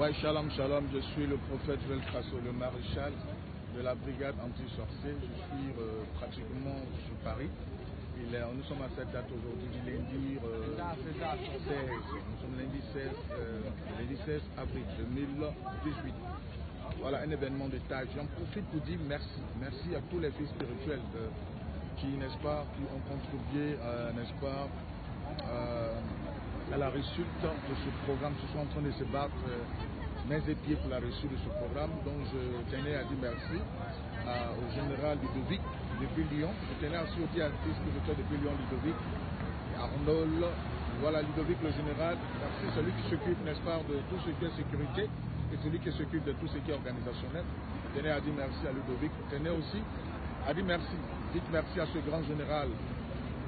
Ouais, shalom, shalom, je suis le prophète Joël Crasso, le maréchal de la brigade anti-sorcier. Je suis euh, pratiquement sur Paris. Nous sommes à cette date aujourd'hui lundi euh, 16. Nous sommes lundi 16, euh, lundi 16 avril 2018. Voilà un événement de taille. J'en profite pour dire merci. Merci à tous les fils spirituels euh, qui, n'est-ce pas, qui ont contribué, euh, n'est-ce pas, euh, à la réussite de ce programme. Ils sont en train de se battre euh, mains et pieds pour la réussite de ce programme. Donc je tenais à dire merci au général Ludovic depuis Lyon. Je tenais aussi à dire à spirituel depuis Lyon, Ludovic, Arnold. Voilà Ludovic le général. Merci celui qui s'occupe, n'est-ce pas, de tout ce qui est sécurité et celui qui s'occupe de tout ce qui est organisationnel. Je tenais à dire merci à Ludovic. Je tenais aussi à dire merci. Dites merci à ce grand général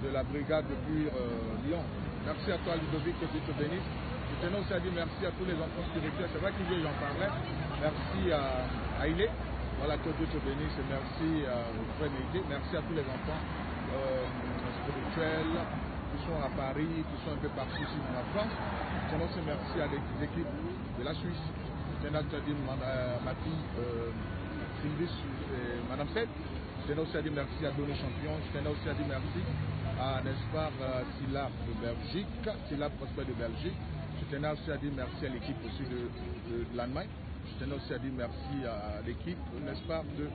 de la brigade depuis euh, Lyon. Merci à toi Ludovic, que Dieu te bénisse. Je tenais aussi à dire merci à tous les enfants spirituels. C'est vrai qu'hier j'en parlais. Merci à, à Ilé. Voilà, que Dieu te bénisse. Et merci à frère Médé. Merci à tous les enfants euh, spirituels qui sont à Paris, qui sont un peu partout ici dans la France. Je tenais aussi merci à les équipes de la Suisse. Je tenais à te dire ma, euh, euh, euh, Madame Seth. Je tenais aussi à dire merci à Donné Champion. Je tenais aussi à dire merci à, n'est-ce pas, euh, de Belgique, Silla Prosper de Belgique. Je tenais aussi à dire merci à l'équipe aussi de, de- l'Allemagne. Je tenais aussi à dire merci à l'équipe, n'est-ce pas, de,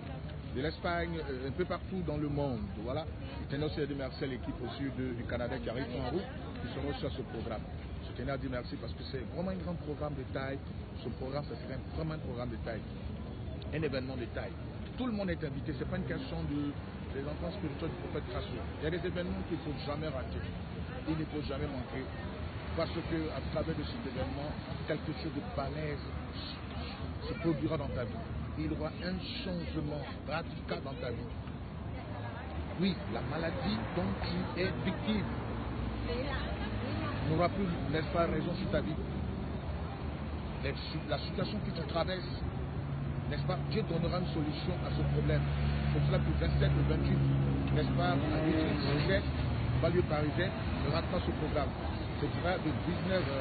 l'Espagne, euh, un peu partout dans le monde. Voilà. Je tenais aussi à dire merci à l'équipe aussi de- du Canada qui arrive en route, qui aussi à ce programme. Je tenais à dire merci parce que c'est vraiment un grand programme de taille. Ce programme, ça serait vraiment un programme de taille un événement de taille. Tout le monde est invité, ce n'est pas une question de, des enfants spirituels du prophète Crasso. Il y a des événements qu'il ne faut jamais rater. Il ne faut jamais manquer. Parce que à travers de cet événement, quelque chose de balèze se produira dans ta vie. Il y aura un changement radical dans ta vie. Oui, la maladie dont tu es victime n'aura plus, n'est-ce pas, raison sur ta vie. Les- La situation que tu traverses n'est-ce pas? Dieu donnera une solution à ce problème. Pour cela, pour 27 ou 28, n'est-ce pas, à l'île banlieue parisienne, ne rate pas ce programme. Ce sera de 19h,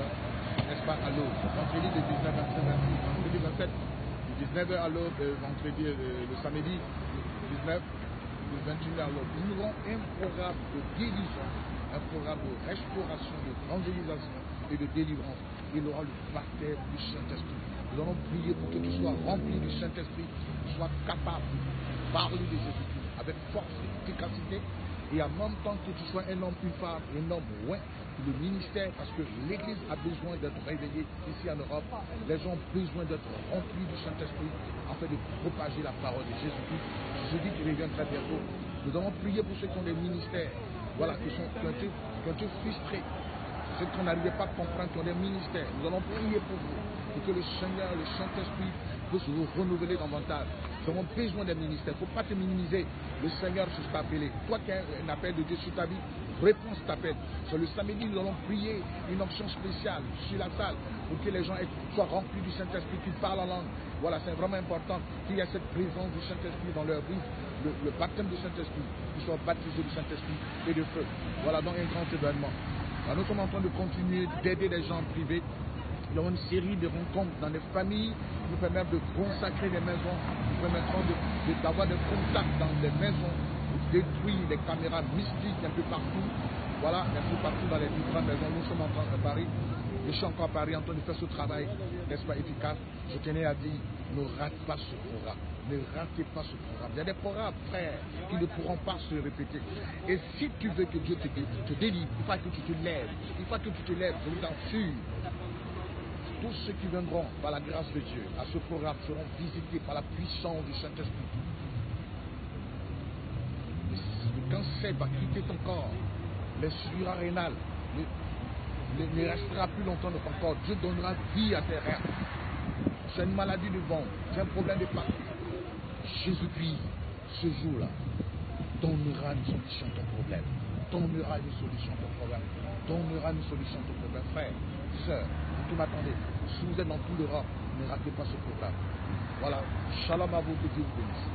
n'est-ce pas, à l'aube. Vendredi de 19h, 25 26, vendredi 27, de 19h à euh, vendredi, euh, le samedi, de 19 de 21h à l'aube. Nous aurons un programme de guérison, un programme de restauration, de évangélisation et de délivrance. Il aura le baptême du Saint-Esprit. Nous allons prier pour que tu sois rempli du Saint-Esprit, tu sois capable de parler de Jésus-Christ avec force et efficacité, et en même temps que tu sois un homme, une femme, un homme, ouais, le ministère, parce que l'Église a besoin d'être réveillée ici en Europe. Les gens ont besoin d'être remplis du Saint-Esprit afin de propager la parole de Jésus-Christ. Jésus qui revient très bientôt. Nous allons prier pour ceux qui ont des ministères, voilà, qui, sont, qui, qui ont frustrés, ceux qu'on n'arrivait pas à comprendre, qui ont des ministères. Nous allons prier pour vous, pour que le Seigneur, le Saint-Esprit puisse vous renouveler davantage. Nous avons besoin des ministères. Il ne faut pas te minimiser. Le Seigneur se t'a appelé. Toi qui as un appel de Dieu sur ta vie, réponds cet appel. Sur le samedi, nous allons prier une option spéciale sur la salle pour que les gens soient remplis du Saint-Esprit, qu'ils parlent en langue. Voilà, c'est vraiment important qu'il y ait cette présence du Saint-Esprit dans leur vie, le, le baptême du Saint-Esprit, qu'ils soient baptisés du Saint-Esprit et de feu. Voilà, donc un grand événement. Nous sommes en train de continuer d'aider les gens privés. Nous avons une série de rencontres dans les familles qui nous permettent de consacrer les maisons, nous permettront d'avoir des contacts dans les maisons, de détruire les caméras mystiques un peu partout. Voilà, un peu partout dans les différentes maisons. Nous sommes en train de Paris. Je suis encore à Paris en train de faire ce travail, n'est-ce pas, efficace? Je tenais à dire, ne rate pas ce programme. Ne ratez pas ce programme. Il y a des programmes, frères, qui ne pourront pas se répéter. Et si tu veux que Dieu te, dé- te délivre, il faut que tu te lèves. Il faut que tu te lèves, je vous en sûr. Tous ceux qui viendront par la grâce de Dieu à ce programme seront visités par la puissance du Saint-Esprit. Le cancer va quitter ton corps. Les sueurs rénales ne- restera plus longtemps dans ton corps. Dieu donnera vie à tes reins. C'est une maladie du ventre. C'est un problème de partout. Jésus-Christ, ce jour-là, donnera une solution à ton problème. Donnera une solution à ton problème. Donnera une solution à ton problème. Frère, sœur, vous qui m'attendez, si vous êtes dans toute l'Europe, ne ratez pas ce programme. Voilà. Shalom à vous, que Dieu vous bénisse.